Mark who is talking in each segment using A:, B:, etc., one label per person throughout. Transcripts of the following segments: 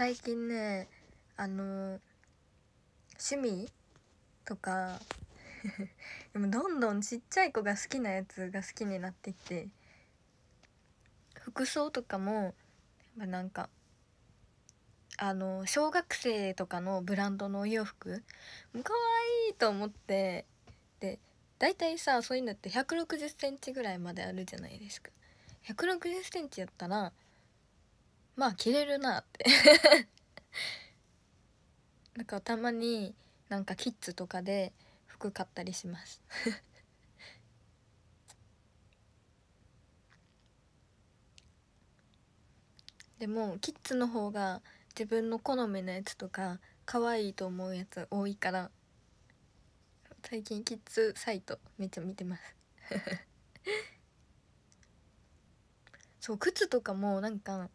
A: 最近ねあの趣味とか でもどんどんちっちゃい子が好きなやつが好きになってきて服装とかもなんかあの小学生とかのブランドのお洋服かわいいと思ってで大体さそういうのって1 6 0センチぐらいまであるじゃないですか。1 6 0センチやったらまあ着れるなって。だかたまになんかキッズとかで服買ったりします。でもキッズの方が自分の好みのやつとか可愛いと思うやつ多いから最近キッズサイトめっちゃ見てます。そう靴とかもなんか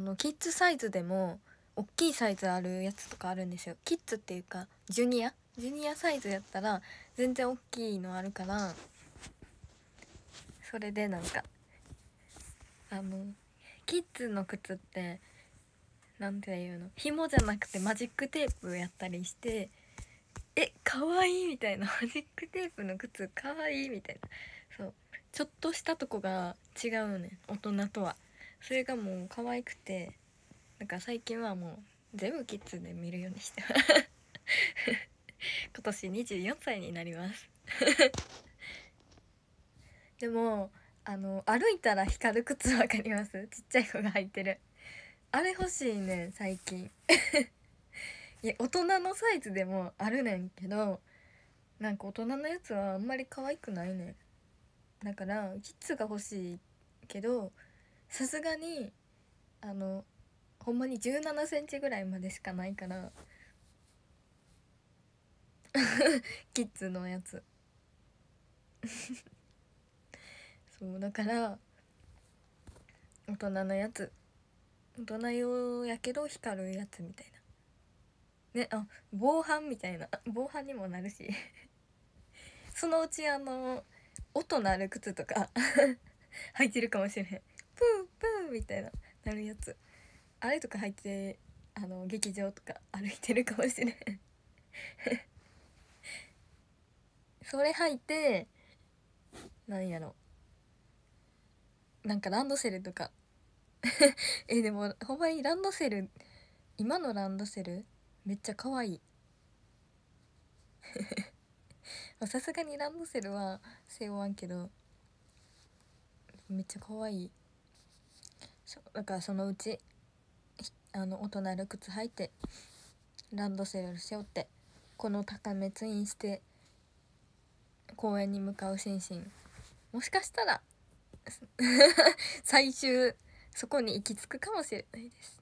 A: あのキッズサイズでも大きいサイズあるやつとかあるんですよ。キッズっていうかジュニア？ジュニアサイズやったら全然大きいのあるからそれでなんかあのキッズの靴ってなんていうの？紐じゃなくてマジックテープやったりしてえかわいいみたいな。マジックテープの靴かわいいみたいな。そう。ちょっとしたとこが違うね大人とは。それがもう可愛くてなんか最近はもう全部キッズで見るようにして 今年24歳になります。でもあの歩いたら光る靴わかります？ちっちゃい子が履いてる。あれ欲しいね最近。いや大人のサイズでもあるねんけどなんか大人のやつはあんまり可愛くないね。んだからキッズが欲しいけどさすがにあのほんまに1 7センチぐらいまでしかないから キッズのやつ。そうだから大人のやつ。大人用やけど光るやつみたいな。ねあ防犯みたいな。防犯にもなるし。そのうちあの音鳴る靴とか履いてるかもしれん。みたいななるやつ。あれとか履いてあの劇場とか歩いてるかもしれん。それ履いてなんやろ。なんかランドセルとか。えでもほんまにランドセル今のランドセルめっちゃ可愛い。さすがにランドセルは背負わんけどめっちゃ可愛い。だからそのうちあの大人の靴履いてランドセル背負ってこの高めツインして公園に向かうシンシン。もしかしたら 最終そこに行き着くかもしれないです。